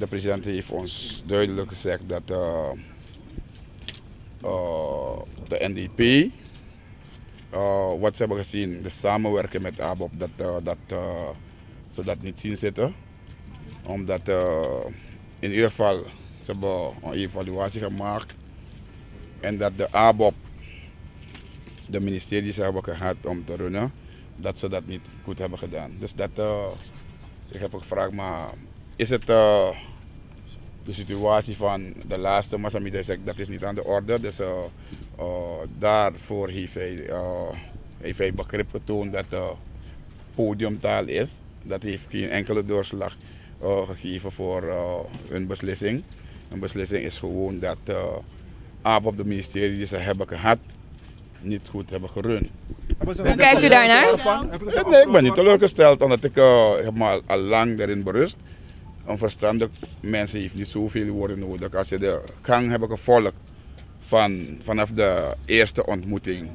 De president heeft ons duidelijk gezegd dat uh, uh, de NDP, uh, wat ze hebben gezien, de samenwerking met ABOP, dat, dat ze dat niet zien zitten. Omdat in ieder geval, ze hebben een evaluatie gemaakt en dat de ABOP, de ministeries hebben gehad om te runnen, dat ze dat niet goed hebben gedaan. Dus dat, ik heb gevraagd, maar is het de situatie van de laatste Massamide zegt dat is niet aan de orde. Dus uh, uh, daarvoor heeft hij, uh, heeft hij begrip getoond dat podiumtaal is. Dat heeft geen enkele doorslag gegeven voor hun beslissing. Een beslissing is gewoon dat AAP op de ministerie die ze hebben gehad niet goed hebben gerund. Hoe kijkt u daarnaar? Nee, ik ben niet teleurgesteld omdat ik uh, al lang daarin berust een verstandig mensen heeft niet zoveel woorden nodig. Als je de gang hebt gevolgd van, vanaf de eerste ontmoeting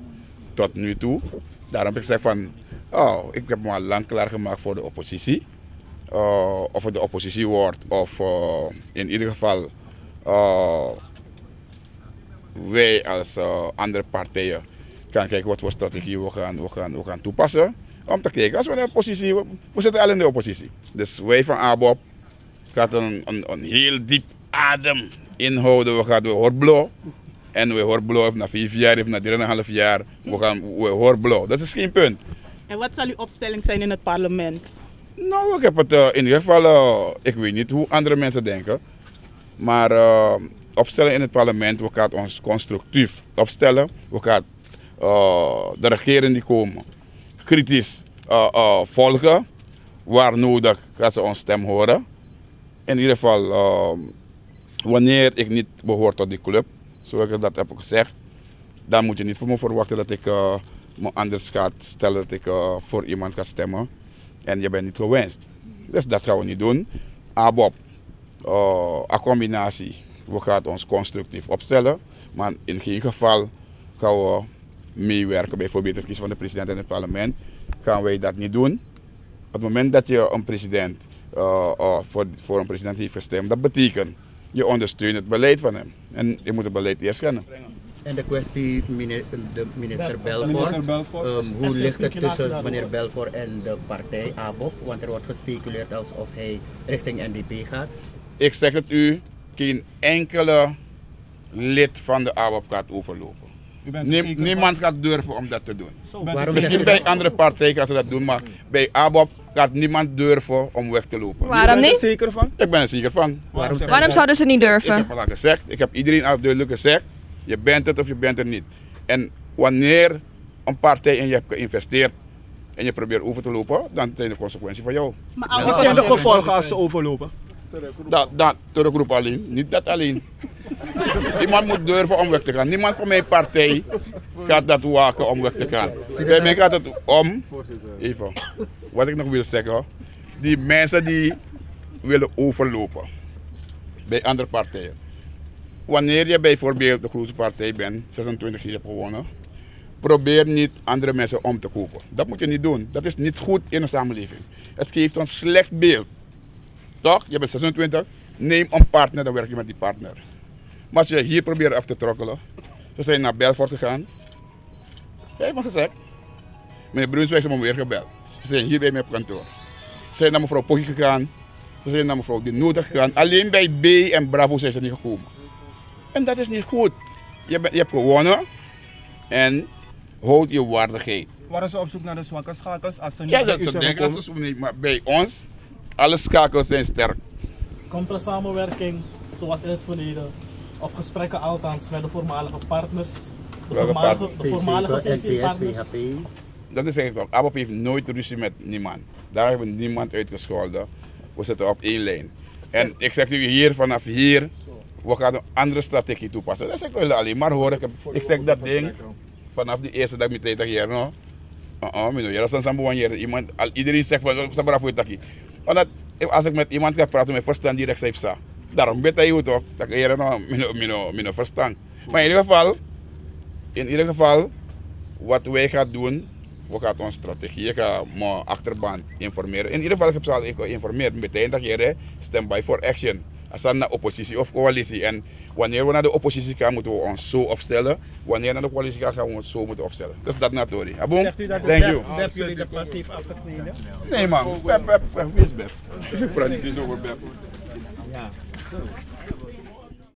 tot nu toe. Daarom heb ik gezegd van, oh, ik heb me al lang klaargemaakt voor de oppositie. Uh, of het de oppositie wordt of uh, in ieder geval uh, wij als andere partijen gaan kijken wat voor strategie we gaan, we gaan, we gaan toepassen. Om te kijken, als we in oppositie, we zitten al in de oppositie. Dus wij van ABOP gaat een, een, een heel diep adem inhouden. We gaan we hoorblow. En we hoorblow na vijf jaar of na 3,5 jaar. We gaan we hoorblow. Dat is geen punt. En wat zal uw opstelling zijn in het parlement? Nou, ik heb het uh, in ieder geval, uh, ik weet niet hoe andere mensen denken. Maar uh, opstellen in het parlement, we gaan ons constructief opstellen. We gaan de regering die komen kritisch volgen. Waar nodig gaan ze ons stem horen in ieder geval, uh, wanneer ik niet behoor tot die club, zoals ik dat heb gezegd, dan moet je niet van me verwachten dat ik uh, me anders ga stellen dat ik uh, voor iemand ga stemmen en je bent niet gewenst. Dus dat gaan we niet doen. ABOP, uh, een combinatie, we gaan ons constructief opstellen, maar in geen geval gaan we meewerken, bijvoorbeeld het van de president in het parlement, gaan wij dat niet doen. Op het moment dat je een president uh, uh, voor, voor een president heeft gestemd. Dat betekent, je ondersteunt het beleid van hem. En je moet het beleid eerst kennen. En de kwestie de minister Belfort, um, hoe ligt het tussen meneer Belfort en de partij ABOP? Want er wordt gespeculeerd alsof hij richting NDP gaat. Ik zeg het u, geen enkele lid van de ABOP gaat overlopen. niemand gaat durven om dat te doen. Misschien bij andere partijen gaan ze dat doen, maar bij ABOP gaat niemand durven om weg te lopen. Waarom niet? zeker van? Ik ben er zeker van. Waarom, Waarom zouden ze niet durven? Ik heb al gezegd, ik heb iedereen al duidelijk gezegd, je bent het of je bent er niet. En wanneer een partij in je hebt geïnvesteerd en je probeert over te lopen, dan zijn de consequenties van jou. Maar wat zijn de gevolgen als ze overlopen? Dat, dat, terugroep alleen, niet dat alleen. Iemand moet durven om weg te gaan. Niemand van mijn partij gaat dat waken om weg te gaan. Bij mij gaat het om, even, wat ik nog wil zeggen, die mensen die willen overlopen bij andere partijen. Wanneer je bijvoorbeeld de grootste partij bent, 26 jaar hebt gewonnen, probeer niet andere mensen om te kopen. Dat moet je niet doen. Dat is niet goed in een samenleving. Het geeft een slecht beeld. Toch? Je bent 26, neem een partner, dan werk je met die partner. Maar als je hier probeert af te trokkelen, ze zijn naar Belfort gegaan. Jij hebt me gezegd. Meneer Brunswijk heeft me weer gebeld. Ze zijn hier bij mij op kantoor. Ze zijn naar mevrouw Poggi gegaan. Ze zijn naar mevrouw De Nodig gegaan. Alleen bij B en Bravo zijn ze niet gekomen. En dat is niet goed. Je, je hebt gewonnen en houd je waardigheid. Waren ze op zoek naar de zwakke schakels? Als ze niet ja, ze, ze denken dat ze niet, maar bij ons, alle schakels zijn sterk. Komt er samenwerking, zoals in het verleden, of gesprekken althans met de voormalige partners? De voormalige, de voormalige VC-partners? Dat is eigenlijk toch. ABOP heeft nooit ruzie met niemand. Daar hebben we niemand uitgescholden. We zitten op één lijn. En ik zeg u hier, vanaf hier, we gaan een andere strategie toepassen. Dat is ik alleen maar horen. Ik, zeg dat ding vanaf de eerste dag met dat hier. No? Uh -uh, ja, dat is iemand, iedereen zegt van, is dat voor je Want als ik met iemand ga praten, mijn verstand direct zei, sa. Daarom weet je toch, dat ik hier nog mijn verstand. Maar in ieder geval, in ieder geval, wat wij gaan doen, we gaan onze strategie, ik ga mijn achterban informeren. In ieder geval, ik heb ze al geïnformeerd. Meteen dat je stand by for action. Als dan naar oppositie of coalitie. En wanneer we naar de oppositie gaan, moeten we ons zo opstellen. Wanneer we naar de coalitie gaan, gaan we ons zo moeten opstellen. Dus dat natori. Aboom? Zegt u dat de Thank you. Jullie de pas heeft afgesneden? Nee man, Bep, Bep, Bep, wie is Bep? Ik praat niet eens over Bep. Ja.